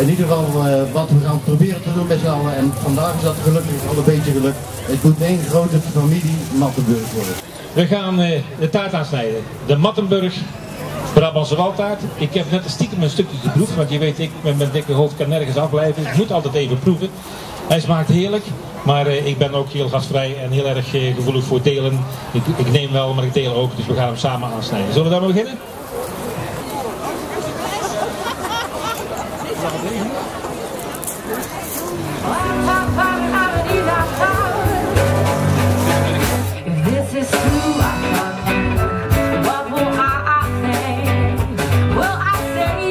in ieder geval eh, wat we gaan proberen te doen met z'n allen. En vandaag is dat gelukkig al een beetje geluk. Het moet één grote familie Mattenburg worden. We gaan eh, de taart aansnijden. De Mattenburg Brabantse waldtaart. Ik heb net een stiekem een stukje geproefd, want je weet, ik met mijn dikke hoofd kan nergens afblijven. Ik moet altijd even proeven. Hij smaakt heerlijk, maar eh, ik ben ook heel gastvrij en heel erg gevoelig voor delen. Ik, ik neem wel, maar ik deel ook, dus we gaan hem samen aansnijden. Zullen we If this is true, I what will I say? Will I say?